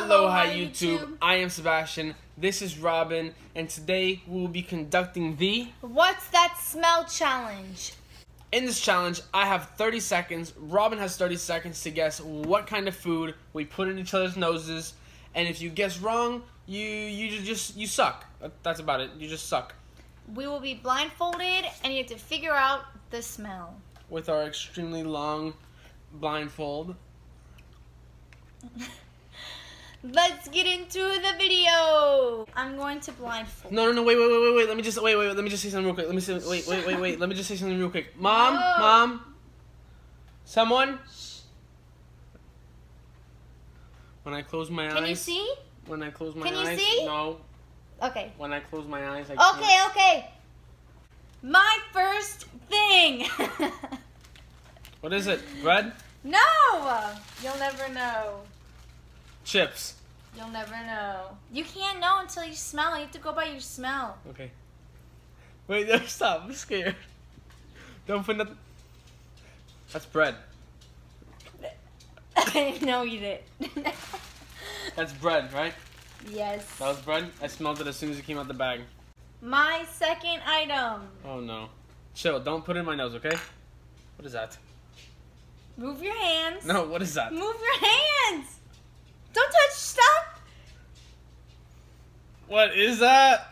Aloha YouTube. I am Sebastian. This is Robyn, and today we will be conducting the What's that smell challenge? In this challenge, I have 30 seconds. Robyn has 30 seconds to guess what kind of food we put in each other's noses, and if you guess wrong, you you just you suck. That's about it. You just suck. We will be blindfolded, and you have to figure out the smell. With our extremely long blindfold. Let's get into the video. I'm going to blindfold. No, no, no, wait, wait, wait, wait, wait. Let me just, wait, wait, let me just say something real quick. Let me say, wait, wait, wait, wait. Let me just say something real quick. Mom, No. mom, someone. When I close my Can eyes. Can you see? When I close my Can you eyes. see? No. Okay. When I close my eyes, I Okay, can't. okay. My first thing. What is it? Bread? no! You'll never know. Chips. You'll never know. You can't know until you smell. You have to go by your smell. Okay. Wait, no, stop. I'm scared. Don't put nothing. That's bread. I know you did. That's bread, right? yes. That was bread. I smelled it as soon as it came out the bag. My second item. Oh no. Chill. Don't put it in my nose, okay? What is that? Move your hands. No, what is that? Move your hands. Don't touch stuff. What is that?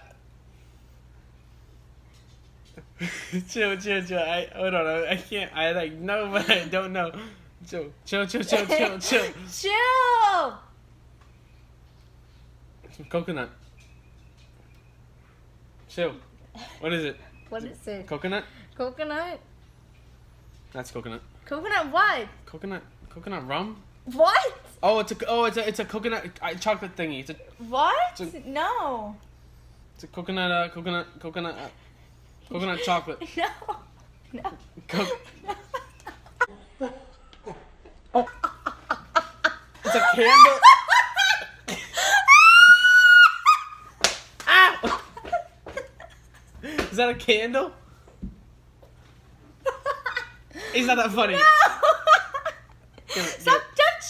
chill, chill, chill. I hold on. I, I can't. I like know, but I don't know. Chill, chill, chill, chill, chill, chill. Chill. Some coconut. Chill. What is it? What is it? Coconut? Coconut. That's coconut. Coconut what? Coconut. Coconut rum? What? Oh, it's a oh, it's a it's a coconut uh, chocolate thingy. It's a What? It's no. it's a coconut uh, coconut coconut uh, coconut chocolate. No. No. Co- it's a candle. Ow! Is that a candle? It's not that funny. No. Give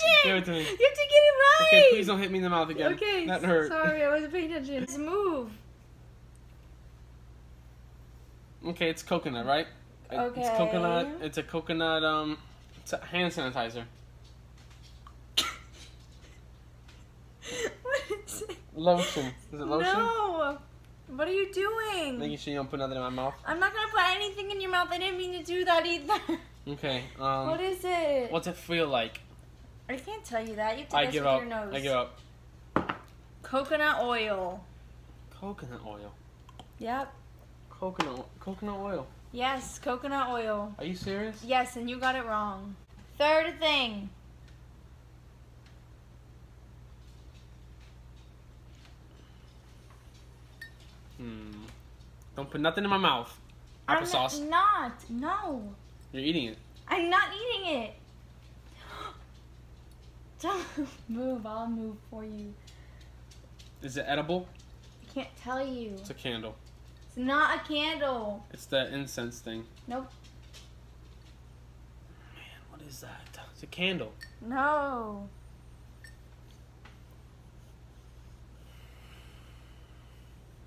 it- give it to me. You have to get it right. Okay, please don't hit me in the mouth again. Okay. That hurt. Sorry, I wasn't paying attention. Let's move. Okay, it's coconut, right? Okay. It's coconut. It's a coconut. Um, it's a hand sanitizer. what is it? Lotion. Is it lotion? No. What are you doing? Making sure you don't put nothing in my mouth. I'm not gonna put anything in your mouth. I didn't mean to do that either. Okay. Um, what is it? what's it feel like? I can't tell you that. You have to I guess give with up. your nose. I give up. Coconut oil. Coconut oil. Yep. Coconut. Coconut oil. Yes, coconut oil. Are you serious? Yes, and you got it wrong. Third thing. Hmm. Don't put nothing in my mouth. I'm Applesauce. not. No. You're eating it. I'm not eating it. Don't move. I'll move for you. Is it edible? I can't tell you. It's a candle. It's not a candle. It's the incense thing. Nope. Man, what is that? It's a candle. No.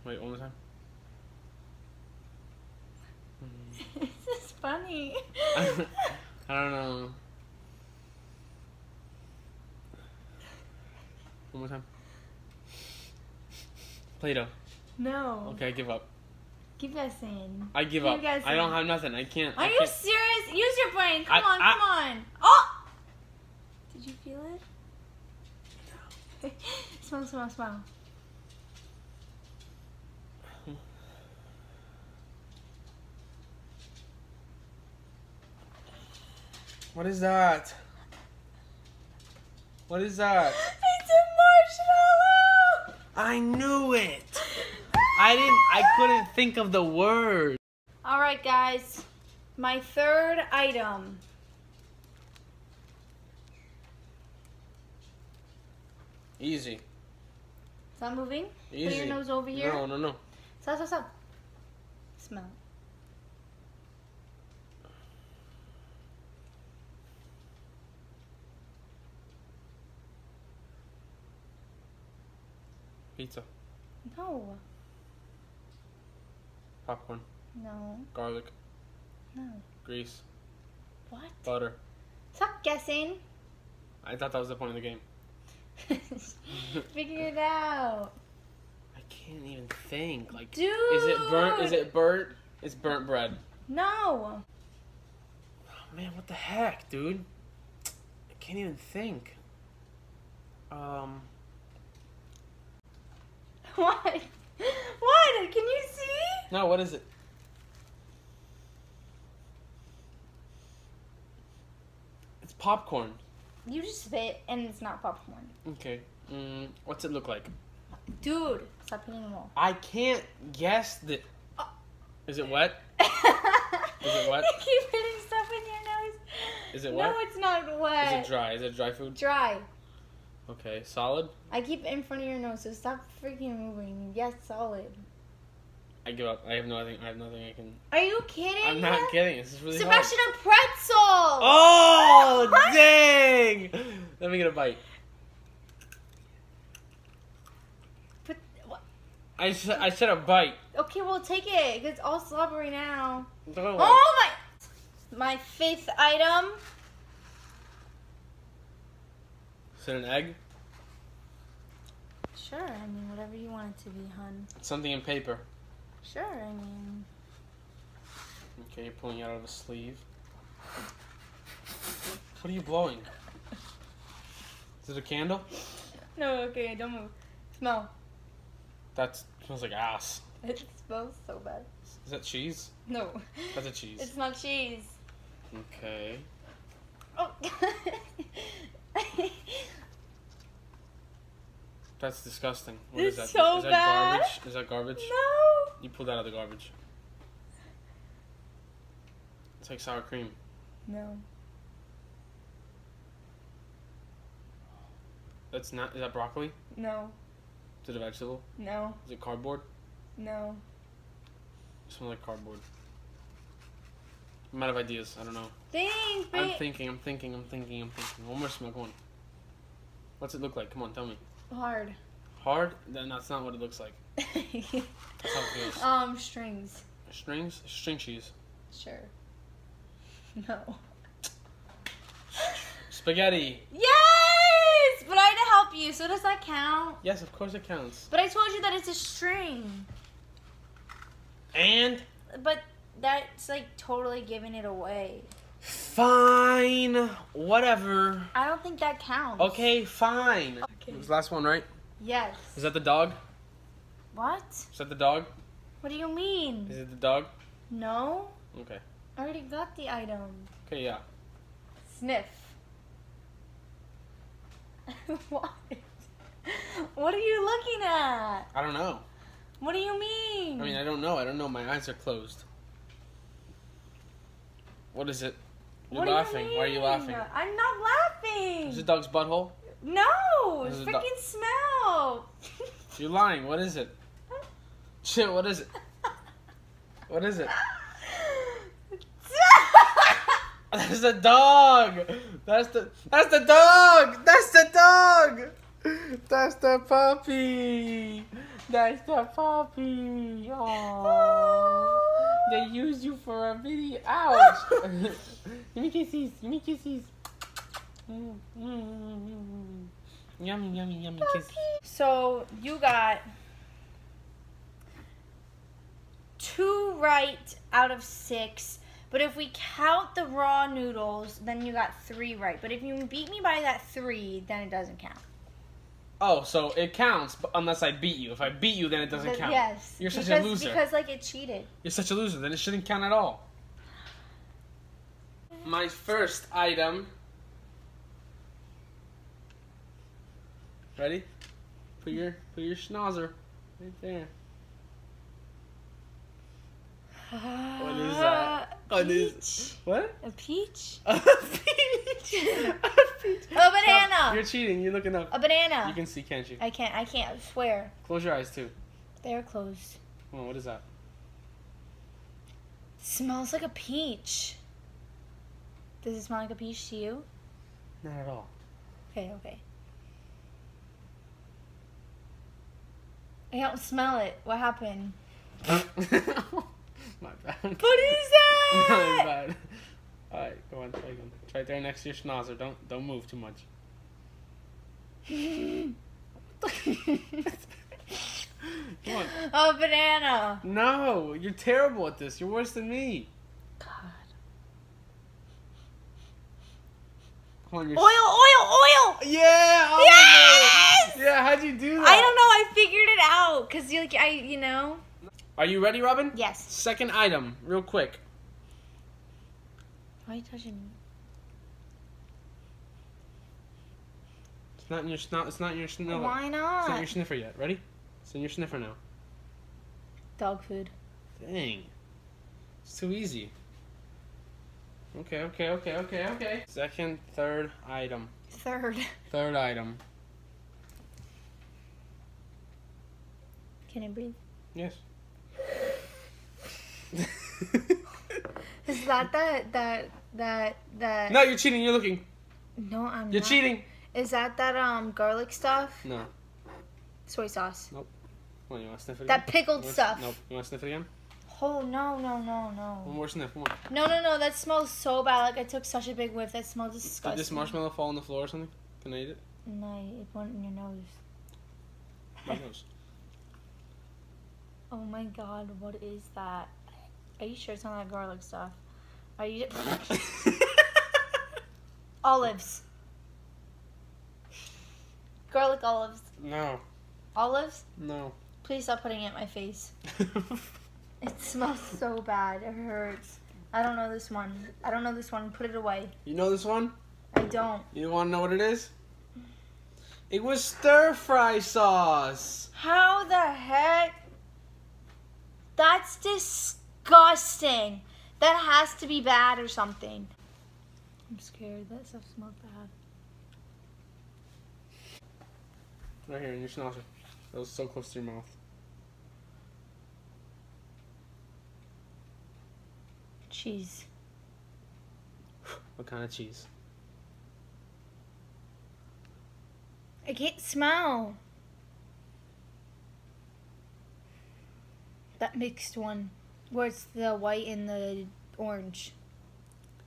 Wait, one more time. This is funny. I don't know. One more time. Play-Doh. no. Okay, I give up. Keep guessing. I give Keep up. guessing. I don't have nothing. I can't. Are I you can't. serious? Use your brain. Come I- on, I- come on. Oh! Did you feel it? smell, smell, smell. What is that? What is that? It's a marshmallow! I knew it. I didn't. I couldn't think of the word. Alright, guys. My third item. Easy. Stop moving. Easy. Put your nose over here. No, no, no. Stop, stop, stop. Smell. Pizza. No. Popcorn. No. Garlic. No. Grease. What? Butter. Stop guessing. I thought that was the point of the game. Figure it out. I can't even think. Like, Dude. is it burnt? Is it burnt? It's burnt bread. No. Oh, man, what the heck, dude? I can't even think. Um, What? What? Can you see? no, what is it? It's popcorn. You just spit and it's not popcorn. Okay. Mm, what's it look like? Dude, stop hitting the wall. I can't guess the. Is it wet? Is it wet? You keep hitting stuff in your nose. Is it no, wet? it's not wet. Is it dry? Is it dry food? Dry. Okay, solid. I keep it in front of your nose, so stop freaking moving. Yes, solid. I give up. I have nothing. I have nothing. I can. Are you kidding? I'm not kidding. This is really Sebastian, hard. a pretzel. Oh What? dang! Let me get a bite. But, what? I said I said a bite. okay, well take it. It's all slobbery now. Oh my! My fifth item. Is it an egg? Sure, I mean whatever you want it to be, hun. Something in paper. Sure, I mean. Okay, you're pulling it out of a sleeve. What are you blowing? Is it a candle? No, okay, don't move. Smell. That smells like ass. It smells so bad. Is that cheese? No. That's a cheese. It's not cheese. Okay. Oh. That's disgusting. What It's is that? so is that bad. garbage? Is that garbage? no. You pulled that out of the garbage. It's like sour cream. No. That's not. Is that broccoli? No. Is it a vegetable? No. Is it cardboard? No. It smells like cardboard. I'm out of ideas. I don't know. Think, I'm thinking. I'm thinking. I'm thinking. I'm thinking. One more smell. Come on. What's it look like? Come on, tell me. Hard. Hard? Then that's not what it looks like. It um, strings. Strings? String cheese. Sure. No. Spaghetti. Yes! But I had to help you, so does that count? Yes, of course it counts. But I told you that it's a string. And But that's like totally giving it away. fine. Whatever. I don't think that counts. Okay, fine. Okay. It was the last one, right? Yes. Is that the dog? What? Is that the dog? What do you mean? Is it the dog? No? Okay. I already got the item. Okay, yeah. Sniff. what? What are you looking at? I don't know. What do you mean? I mean, I don't know. I don't know. My eyes are closed. What is it? You're What laughing. Why are you laughing? I'm not laughing. Is it dog's butthole? No, This freaking smell. You're lying. What is it? Shit, what is it? What is it? That's the dog. That's the that's the dog. That's the dog. That's the puppy. That's the puppy. Aww. They used you for a video. Ouch. Give me kisses. Give me kisses. Mm, mm, mm, mm. Yummy, yummy, yummy kisses. So you got two right out of six. But if we count the raw noodles, then you got three right. But if you beat me by that three, then it doesn't count. Oh, so it counts, but unless I beat you. If I beat you, then it doesn't count. Yes. You're such because, a loser. Because like it cheated. You're such a loser. Then it shouldn't count at all. My first item. Ready? Put your put your schnauzer right there. What is that? Uh, what is- Peach. What? A peach? A peach. A peach. A banana. You're cheating. You're looking up. A banana. You can see, can't you? I can't. I can't. I swear. Close your eyes too. They're closed. Come on, what is that? Smells like a peach. Does it smell like a peach to you? Not at all. Okay, okay. I don't smell it. What happened? My bad. What is My bad. Alright, go on, try again. Try there next to your schnauzer. Don't don't move too much. Come on. oh, banana. No, you're terrible at this. You're worse than me. God. Come on, you're Oil, oil, oil. Yeah! olive oil. Yeah, how'd you do that? I don't know. I figured it out because you like I you know. Are you ready, Robyn? Yes. Second item, real quick. Why are you touching me? It's not in your snout. It's not in your sniffer. Why It's not in not? your sniffer yet. Ready? It's in your sniffer now. Dog food. Dang. It's too easy. Okay, okay, okay, okay, okay. Second, third item. Third. Third item. Can I breathe? Yes. Is that that that that that? no, you're cheating. You're looking. No, I'm You're not. cheating. Is that that um garlic stuff? No. Soy sauce. Come on, you want to sniff it That pickled wanna- stuff. Nope. You want to sniff it again? Oh no no no no. One more sniff. Come on. No no no. That smells so bad. Like I took such a big whiff. That smells disgusting. Did this marshmallow fall on the floor or something? Can I eat it? No, it went in your nose. My nose. Oh my god, what is that? Are you sure it's not that garlic stuff? Are you olives? Garlic olives. no. Olives? No. Please stop putting it in my face. It smells so bad. It hurts. I don't know this one. I don't know this one. Put it away. you know this one? I don't. You want to know what it is? It was stir fry sauce. How the heck? That's disgusting. That has to be bad or something. I'm scared. That stuff smells bad. Right here in your schnauzer. That was so close to your mouth. Cheese. What kind of cheese? I can't smell. That mixed one. Where it's the white and the orange.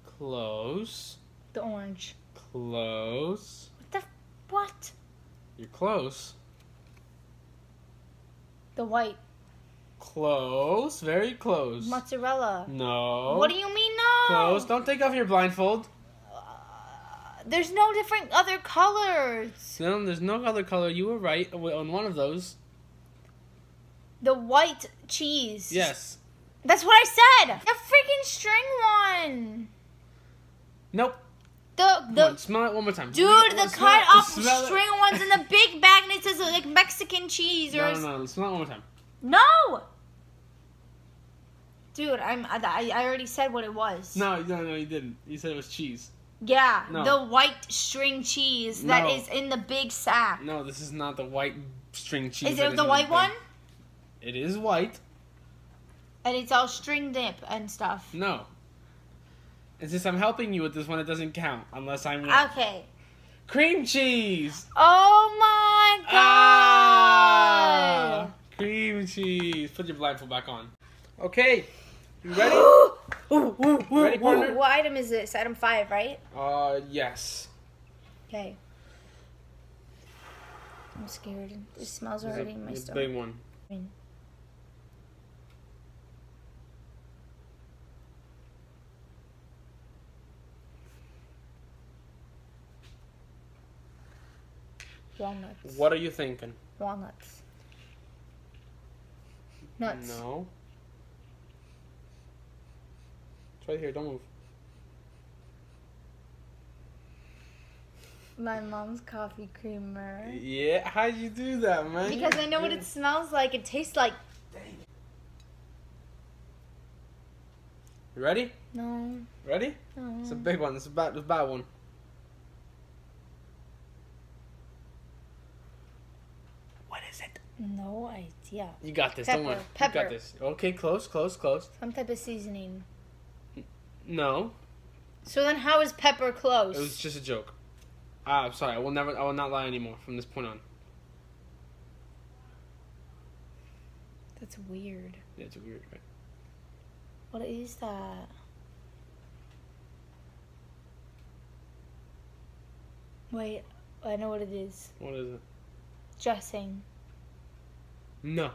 Close. The orange. Close. What the? What? You're close. The white. Close. Very close. Mozzarella. No. What do you mean no? Close. Don't take off your blindfold. Uh, there's no different other colors. No, there's no other color. You were right on one of those. The white cheese. Yes. That's what I said. The freaking string one. Nope. The the on, smell it one more time. dude, the cut it- off smell it. string ones in the big bag and it says like Mexican cheese or No, no, no. Smell it one more time. No! Dude, I'm I, I already said what it was. No, no, no, you didn't. You said it was cheese. Yeah, No. the white string cheese that No. is in the big sack. No, this is not the white string cheese. is it the white one? It is white. And it's all string dip and stuff. No. And since I'm helping you with this one, it doesn't count unless I'm Okay. cream cheese. Oh my Ah, god! cream cheese. Put your blindfold back on. Okay, you ready? ooh, ooh, ooh, Ready, partner? What item is this? Item five, right? Uh, yes. Okay. I'm scared. It smells already a- in my stomach. big one. Walnuts. What are you thinking? Walnuts. Nuts. No. It's right here. Don't move. My mom's coffee creamer. Yeah, how'd you do that, man? Because I know what it smells like. It tastes like. Dang. You ready? No. Ready? no. It's a big one. It's a bad, it's a bad one. What is it? No idea. You got this. Don't worry. Pepper, You got this. Okay, close, close, close. Some type of seasoning. No, So then, how is pepper close? it was just a joke. Ah, I'm sorry. I will never. I will not lie anymore from this point on. That's weird. Yeah, it's weird, right? What is that? Wait, I know what it is. What is it? Dressing. No.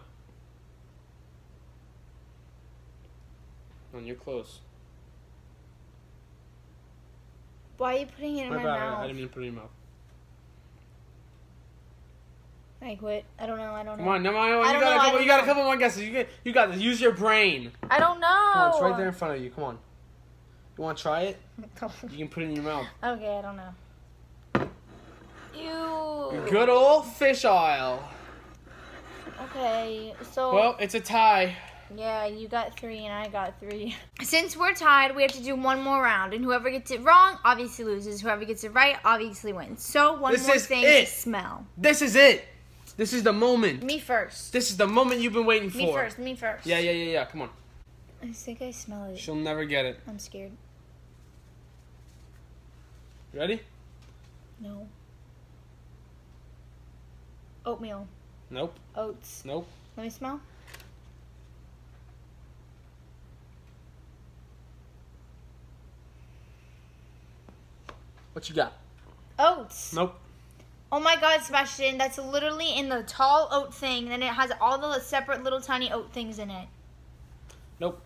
On your close. Why are you putting it in My my, bad. Mouth? I didn't mean to put it in your mouth. I quit. I don't know. I don't know. Come on, no, no, no, I you don't got know, a I couple. don't You got a couple more guesses. You get, you got this. Use your brain. I don't know. On, it's right there in front of you. Come on. You want to try it? okay, You can put it in your mouth. Okay, I don't know. Ew. Good old fish oil. Okay, so Well, it's a tie. yeah, you got three and I got three. Since we're tied, we have to do one more round, and whoever gets it wrong obviously loses. Whoever gets it right obviously wins. So one This more is thing it. to smell. This is it. This is the moment. Me first. This is the moment you've been waiting for. Me first. Me first. Yeah, yeah, yeah, yeah. Come on. I think I smell it. She'll never get it. I'm scared. Ready? No. Oatmeal. Nope. Oats. Nope. Let me smell. What you got? Oats. Nope. Oh my god, Sebastian, that's literally in the tall oat thing, and it has all the separate little tiny oat things in it. Nope.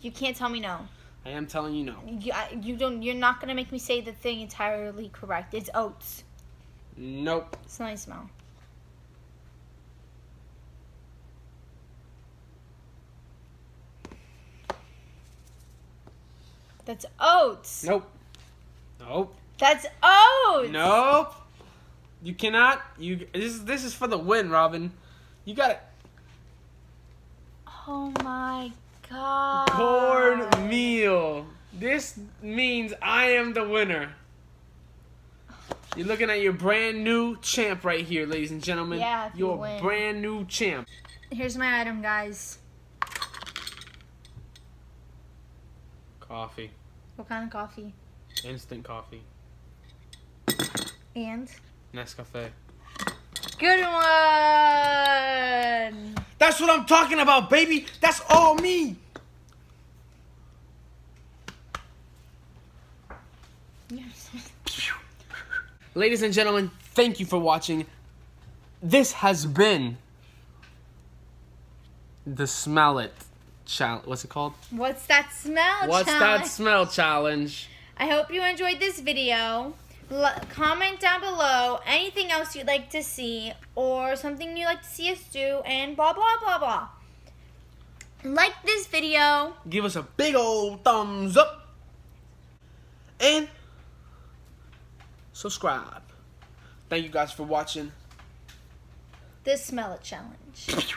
You can't tell me no. I am telling you no. You, I, you don't. You're not gonna make me say the thing entirely correct. It's oats. Nope. It's nice smell. That's oats. Nope. Nope. That's oats. Nope. You cannot. You. This is this is for the win, Robyn. You got it. Oh my god. Cornmeal. This means I am the winner. You're looking at your brand new champ right here, ladies and gentlemen. Yeah, if you your win. brand new champ. Here's my item, guys. Coffee. What kind of coffee? Instant coffee. And Nescafe. good one. That's what I'm talking about, baby. That's all me. Ladies and gentlemen, thank you for watching. This has been the Smell It challenge. What's it called? What's that smell? What's that smell challenge? I hope you enjoyed this video. L- comment down below anything else you'd like to see or something you'd like to see us do and blah blah blah blah. Like this video. Give us a big old thumbs up and subscribe. Thank you guys for watching. This smell it challenge.